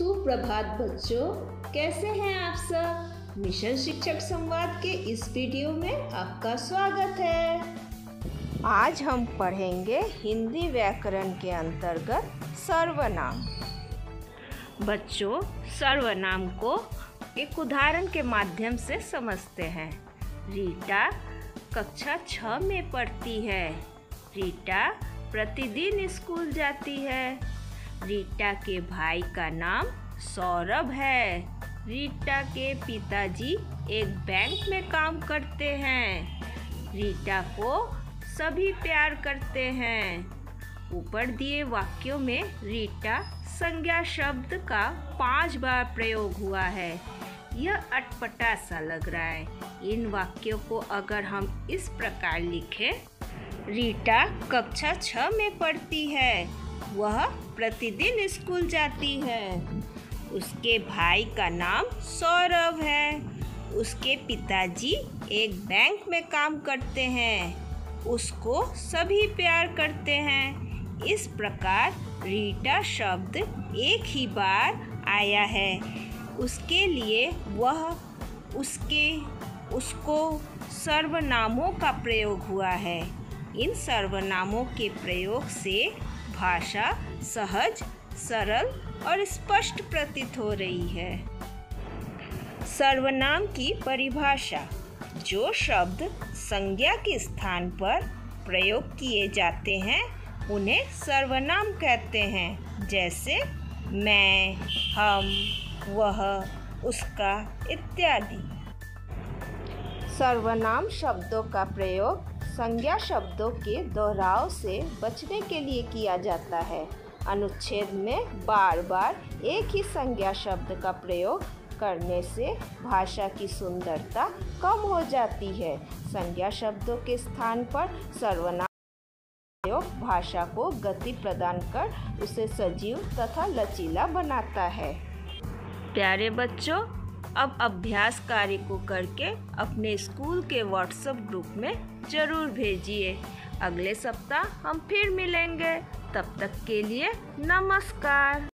सुप्रभात बच्चों, कैसे हैं आप सब? मिशन शिक्षक संवाद के इस वीडियो में आपका स्वागत है। आज हम पढ़ेंगे हिंदी व्याकरण के अंतर्गत सर्वनाम। बच्चों, सर्वनाम को एक उदाहरण के माध्यम से समझते हैं। रीटा कक्षा छ में पढ़ती है। रीटा प्रतिदिन स्कूल जाती है। रीटा के भाई का नाम सौरभ है। रीटा के पिताजी एक बैंक में काम करते हैं। रीटा को सभी प्यार करते हैं। ऊपर दिए वाक्यों में रीटा संज्ञा शब्द का पाँच बार प्रयोग हुआ है। यह अटपटा सा लग रहा है। इन वाक्यों को अगर हम इस प्रकार लिखें, रीटा कक्षा छ में पढ़ती है। वह प्रतिदिन स्कूल जाती है। उसके भाई का नाम सौरभ है। उसके पिताजी एक बैंक में काम करते हैं। उसको सभी प्यार करते हैं। इस प्रकार रीटा शब्द एक ही बार आया है। उसके लिए वह उसके, उसको सर्वनामों का प्रयोग हुआ है। इन सर्वनामों के प्रयोग से भाषा सहज, सरल और स्पष्ट प्रतीत हो रही है। सर्वनाम की परिभाषा, जो शब्द संज्ञा के स्थान पर प्रयोग किए जाते हैं, उन्हें सर्वनाम कहते हैं। जैसे, मैं, हम, वह, उसका इत्यादि। सर्वनाम शब्दों का प्रयोग संज्ञा शब्दों के दोहराव से बचने के लिए किया जाता है। अनुच्छेद में बार बार एक ही संज्ञा शब्द का प्रयोग करने से भाषा की सुंदरता कम हो जाती है। संज्ञा शब्दों के स्थान पर सर्वनाम प्रयोग भाषा को गति प्रदान कर उसे सजीव तथा लचीला बनाता है। प्यारे बच्चों अब अभ्यास कार्य को करके अपने स्कूल के व्हाट्सएप ग्रुप में ज़रूर भेजिए। अगले सप्ताह हम फिर मिलेंगे। तब तक के लिए नमस्कार।